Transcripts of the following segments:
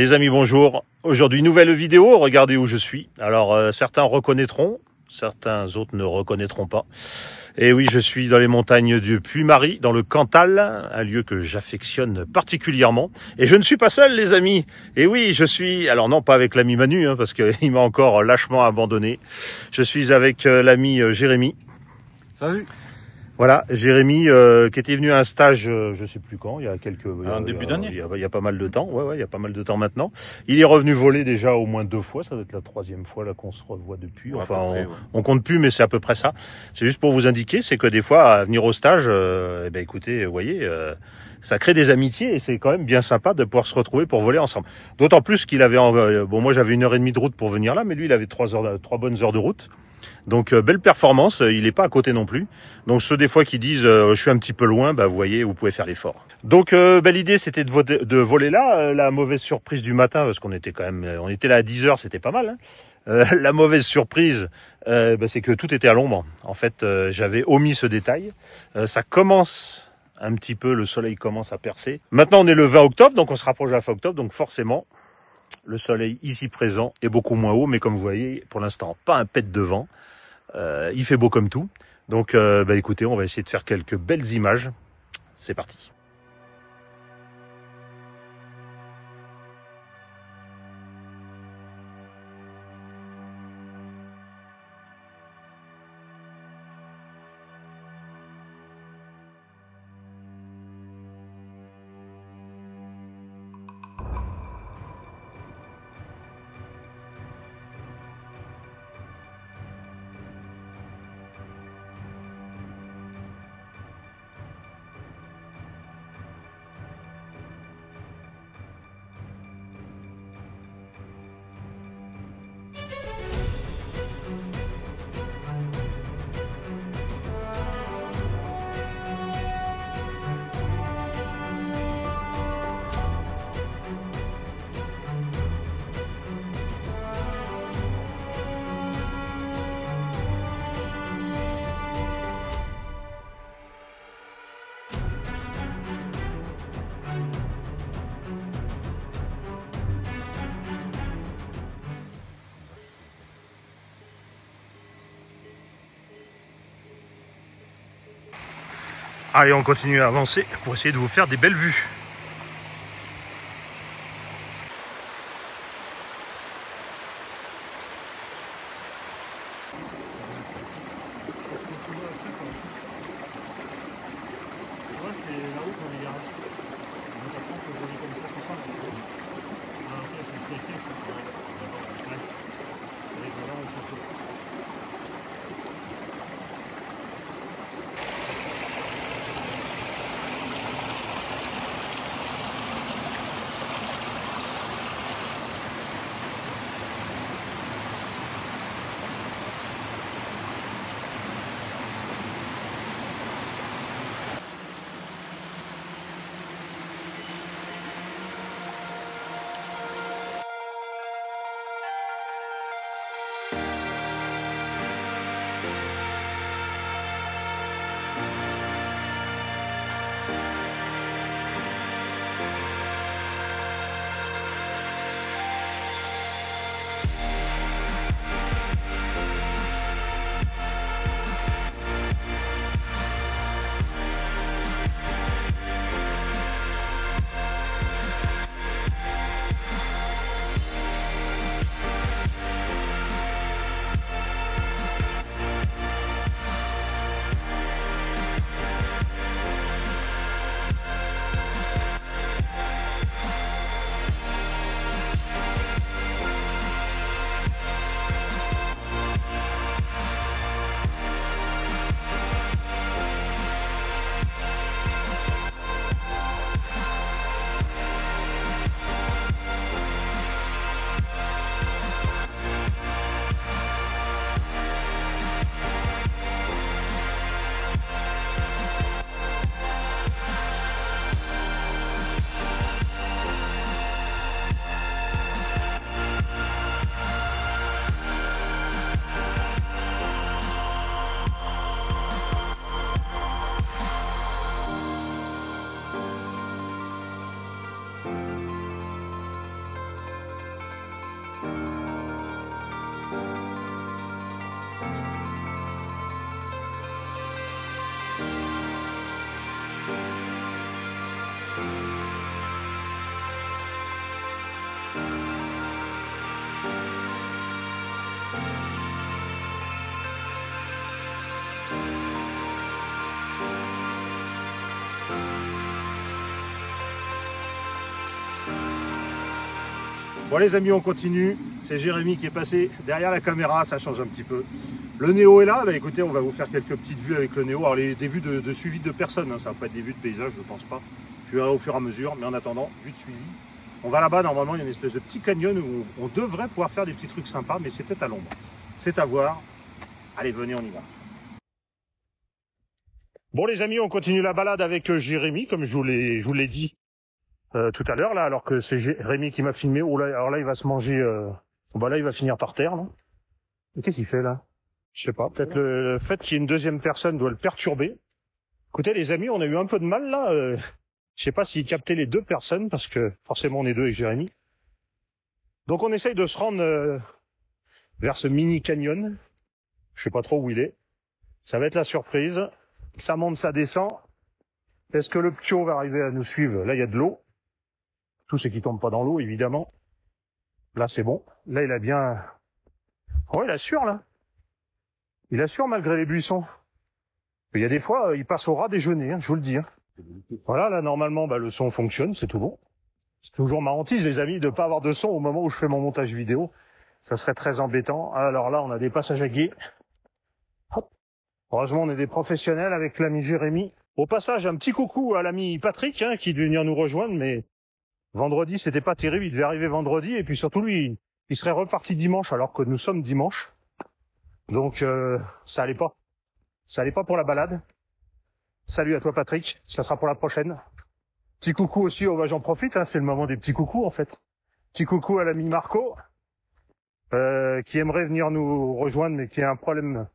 Les amis, bonjour. Aujourd'hui, nouvelle vidéo. Regardez où je suis. Alors, euh, certains reconnaîtront, certains autres ne reconnaîtront pas. Et oui, je suis dans les montagnes du Puy-Marie, dans le Cantal, un lieu que j'affectionne particulièrement. Et je ne suis pas seul, les amis. Et oui, je suis, alors non pas avec l'ami Manu, hein, parce qu'il m'a encore lâchement abandonné. Je suis avec euh, l'ami euh, Jérémy. Salut Voilà, Jérémy euh, qui était venu à un stage, euh, je sais plus quand, il y a quelques... il y a- début il y a- d'année. Il y, a, il y a pas mal de temps, ouais, ouais, il y a pas mal de temps maintenant. Il est revenu voler déjà au moins deux fois, ça doit être la troisième fois là qu'on se revoit depuis. Ouais, Enfin, on, près, ouais. on compte plus, mais c'est à peu près ça. C'est juste pour vous indiquer, c'est que des fois, à venir au stage, euh, eh ben écoutez, vous voyez, euh, ça crée des amitiés et c'est quand même bien sympa de pouvoir se retrouver pour voler ensemble. D'autant plus qu'il avait, en- euh, bon, moi j'avais une heure et demie de route pour venir là, mais lui il avait trois heures, trois bonnes heures de route. Donc euh, belle performance, euh, il n'est pas à côté non plus. Donc ceux des fois qui disent euh, je suis un petit peu loin, bah vous voyez, vous pouvez faire l'effort. Donc euh, bah, l'idée c'était de, voler là. La mauvaise surprise du matin, parce qu'on était quand même, on était là à 10 heures, c'était pas mal. hein. La mauvaise surprise, bah, c'est que tout était à l'ombre. En fait, j'avais omis ce détail. Ça commence un petit peu, le soleil commence à percer. Maintenant, on est le 20 octobre, donc on se rapproche de la fin octobre, donc forcément, le soleil ici présent est beaucoup moins haut, mais comme vous voyez, pour l'instant, pas un pet de vent. Euh, il fait beau comme tout. Donc, euh, bah, écoutez, on va essayer de faire quelques belles images. C'est parti. Allez, on continue à avancer pour essayer de vous faire des belles vues. Bye. Bon les amis, on continue. C'est Jérémy qui est passé derrière la caméra, ça change un petit peu. Le Néo est là, bah écoutez, on va vous faire quelques petites vues avec le Néo. Alors les, des vues de, suivi de personnes, hein. ça va pas être des vues de paysage, je pense pas. Je verrai au fur et à mesure, mais en attendant, vue de suivi. On va là-bas, normalement, il y a une espèce de petit canyon où on, devrait pouvoir faire des petits trucs sympas, mais c'est peut-être à l'ombre. C'est à voir. Allez, venez, on y va. Bon les amis, on continue la balade avec euh, Jérémy, comme je vous l'ai dit euh, tout à l'heure là, alors que c'est Rémi qui m'a filmé. Oh là, alors là, il va se manger. Euh... bah là, il va finir par terre, non? Qu'est-ce qu'il fait là? Je sais pas. Peut-être le fait qu'il y ait une deuxième personne doit le perturber. Écoutez, les amis, on a eu un peu de mal là. Euh... Je sais pas s'il captait les deux personnes parce que forcément on est deux avec Jérémy. Donc on essaye de se rendre euh, vers ce mini canyon. Je sais pas trop où il est. Ça va être la surprise. Ça monte, ça descend. Est-ce que le ptio va arriver à nous suivre? Là, il y a de l'eau. Tout ce qui tombe pas dans l'eau, évidemment. Là, c'est bon. Là, il a bien... Oh, il assure, là. Il assure malgré les buissons. Il y a des fois, il passe au ras déjeuner, hein, je vous le dis. Hein. Voilà, là, normalement, bah, le son fonctionne, c'est tout bon. C'est toujours marrantise, les amis, de pas avoir de son au moment où je fais mon montage vidéo. Ça serait très embêtant. Alors là, on a des passages à guet. Heureusement, on est des professionnels avec l'ami Jérémy. Au passage, un petit coucou à l'ami Patrick, hein, qui devait venir nous rejoindre, mais Vendredi, c'était pas terrible. Il devait arriver vendredi et puis surtout lui, il serait reparti dimanche alors que nous sommes dimanche. Donc euh, ça allait pas. Ça allait pas pour la balade. Salut à toi Patrick, ça sera pour la prochaine. Petit coucou aussi, oh, bah, j'en profite, hein, c'est le moment des petits coucous en fait. Petit coucou à l'ami Marco, euh, qui aimerait venir nous rejoindre mais qui a un problème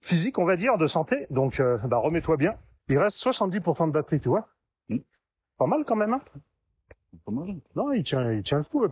physique, on va dire, de santé. Donc euh, bah, remets-toi bien. Il reste 70% de batterie, tu vois. Hmm. Pas mal quand même, hein non, il tient, il tient le coup,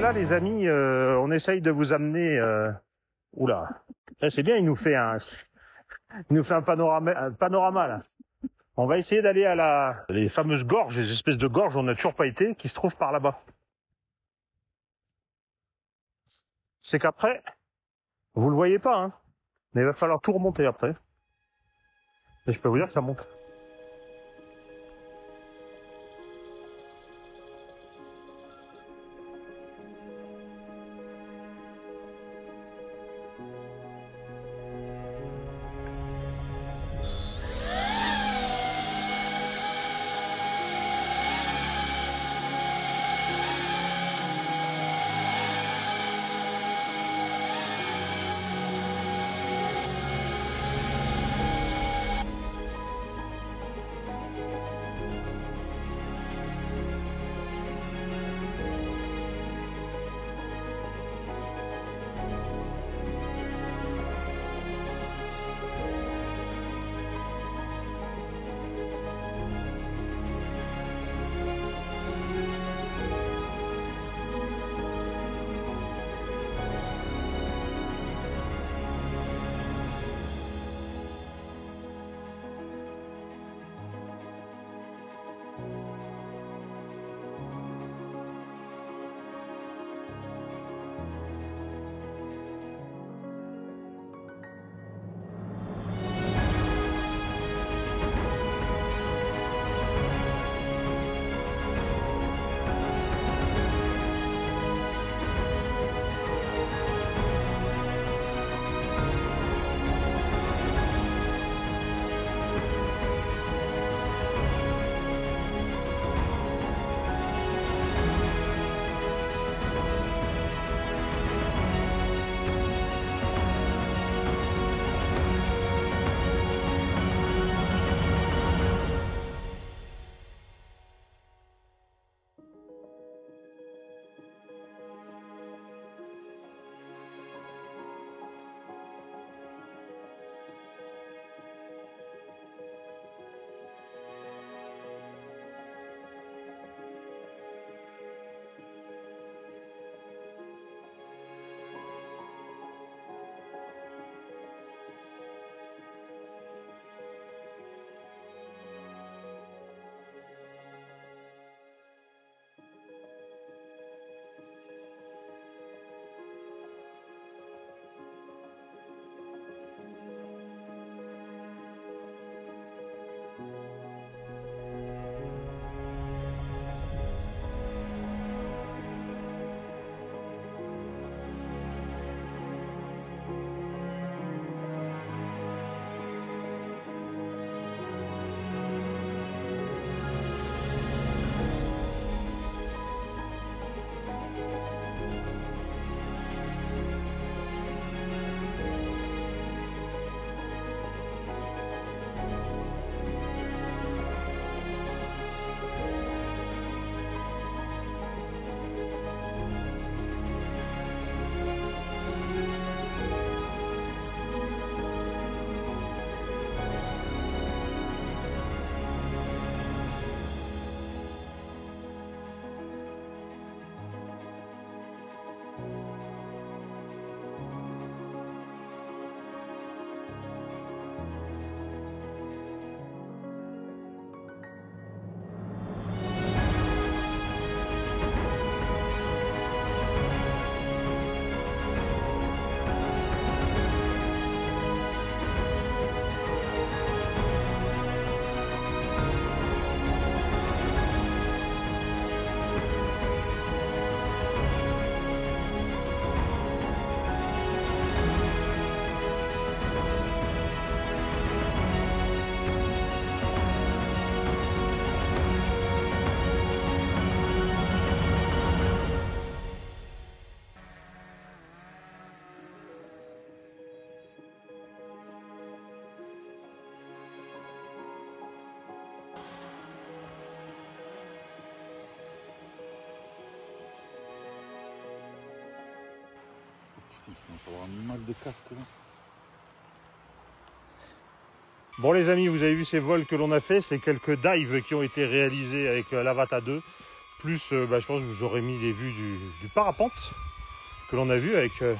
là, les amis, euh, on essaye de vous amener. Euh... Oula, c'est bien. Il nous fait un, panorama là. On va essayer d'aller à la, les fameuses gorges, les espèces de gorges où on n'a toujours pas été, qui se trouvent par là-bas. C'est qu'après, vous le voyez pas, hein, mais il va falloir tout remonter après. Et je peux vous dire que ça monte. Bon les amis, vous avez vu ces vols que l'on a fait, c'est quelques dives qui ont été réalisés avec euh, l'Avata 2, plus euh, bah, je pense que vous aurez mis les vues du, parapente que l'on a vu avec euh,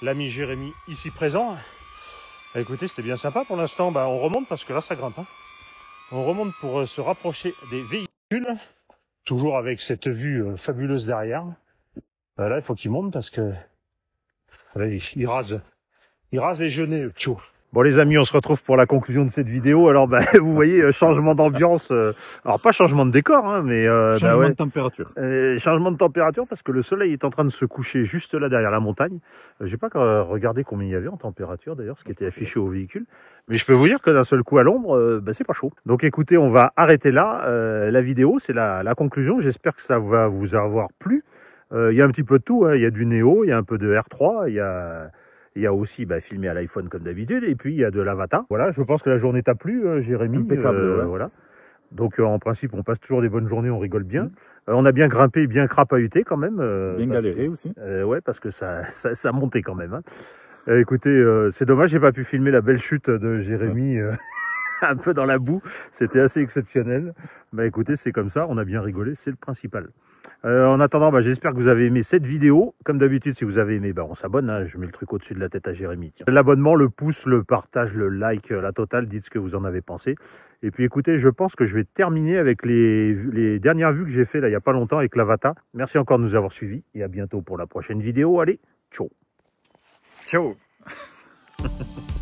l'ami Jérémy ici présent. Bah, écoutez, c'était bien sympa pour l'instant, bah, on remonte parce que là ça grimpe. hein. On remonte pour se rapprocher des véhicules, toujours avec cette vue fabuleuse derrière. Bah, là, il faut qu'il monte parce que là, il, rase, il rase les genêts, le. Bon les amis, on se retrouve pour la conclusion de cette vidéo. Alors bah, vous voyez, euh, changement d'ambiance. euh, alors pas changement de décor, hein, mais euh, bah, Changement ouais. de température. Euh, changement de température parce que le soleil est en train de se coucher juste là derrière la montagne. Euh, J'ai pas regardé combien il y avait en température d'ailleurs, ce qui était affiché au véhicule. Mais je peux vous dire que d'un seul coup à l'ombre, bah, c'est pas chaud. Donc écoutez, on va arrêter là euh, la vidéo. C'est la, la conclusion. J'espère que ça va vous avoir plu. Euh, Il y a un petit peu de tout. hein. Il y a du Neo, il y a un peu de R3, il y a il y a aussi bah, filmé à l'iPhone comme d'habitude, et puis il y a de l'Avata. Voilà, je pense que la journée t'a plu, euh, Jérémy. Impeccable, Euh, ouais. Voilà. Donc euh, en principe, on passe toujours des bonnes journées, on rigole bien. Euh, on a bien grimpé, bien crapahuté quand même. euh, Bien galéré que- aussi. ouais, parce que ça, ça, ça montait quand même. hein. Écoutez, c'est dommage, j'ai pas pu filmer la belle chute de Jérémy. un peu dans la boue, c'était assez exceptionnel. Bah écoutez, c'est comme ça, on a bien rigolé, c'est le principal. Euh, en attendant, bah, j'espère que vous avez aimé cette vidéo. Comme d'habitude, si vous avez aimé, bah, on s'abonne. hein. je mets le truc au-dessus de la tête à Jérémy. L'abonnement, le pouce, le partage, le like, euh, la totale. Dites ce que vous en avez pensé. Et puis écoutez, je pense que je vais terminer avec les, les dernières vues que j'ai fait là il y a pas longtemps avec l'Avata. Merci encore de nous avoir suivis et à bientôt pour la prochaine vidéo. Allez, ciao Ciao